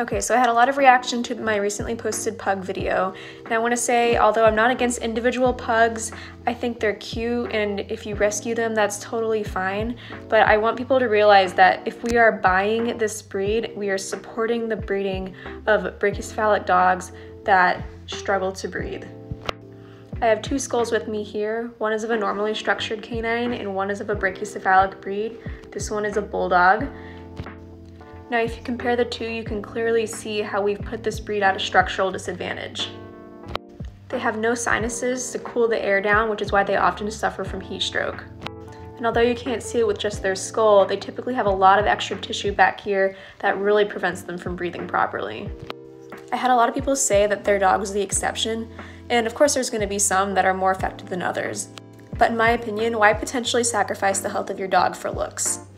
Okay, so I had a lot of reaction to my recently posted pug video. And I want to say, although I'm not against individual pugs, I think they're cute and if you rescue them, that's totally fine. But I want people to realize that if we are buying this breed, we are supporting the breeding of brachycephalic dogs that struggle to breathe. I have two skulls with me here. One is of a normally structured canine and one is of a brachycephalic breed. This one is a bulldog. Now if you compare the two, you can clearly see how we've put this breed at a structural disadvantage. They have no sinuses to cool the air down, which is why they often suffer from heat stroke. And although you can't see it with just their skull, they typically have a lot of extra tissue back here that really prevents them from breathing properly. I had a lot of people say that their dog was the exception, and of course there's going to be some that are more affected than others. But in my opinion, why potentially sacrifice the health of your dog for looks?